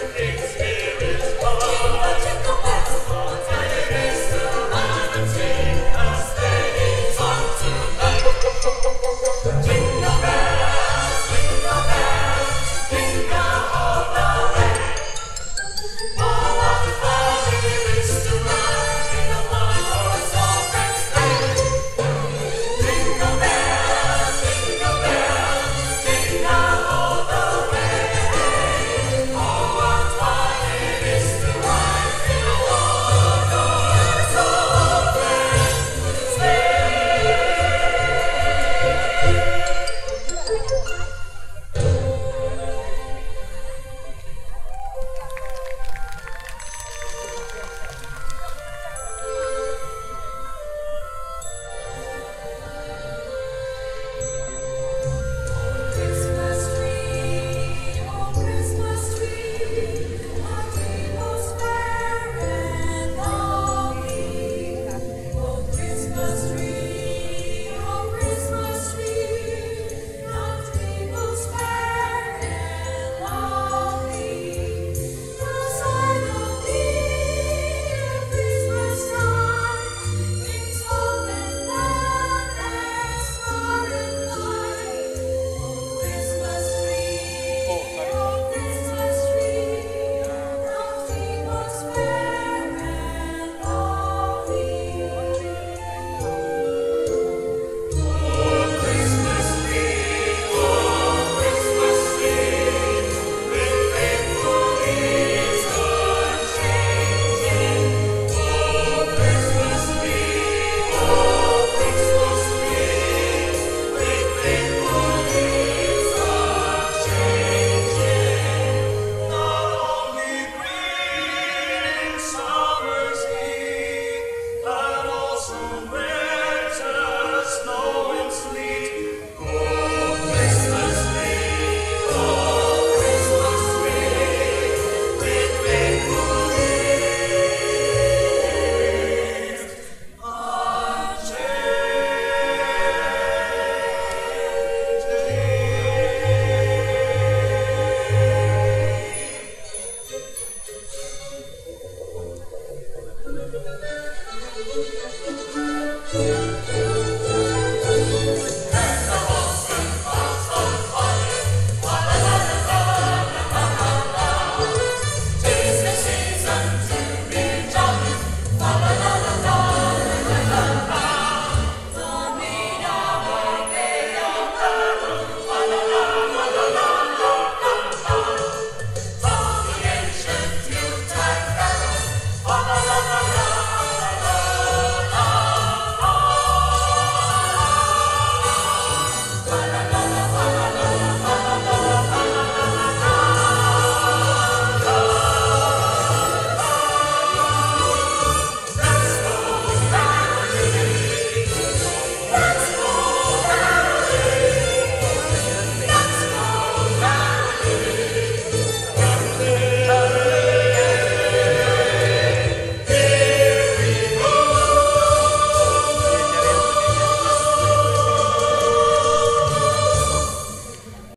Okay.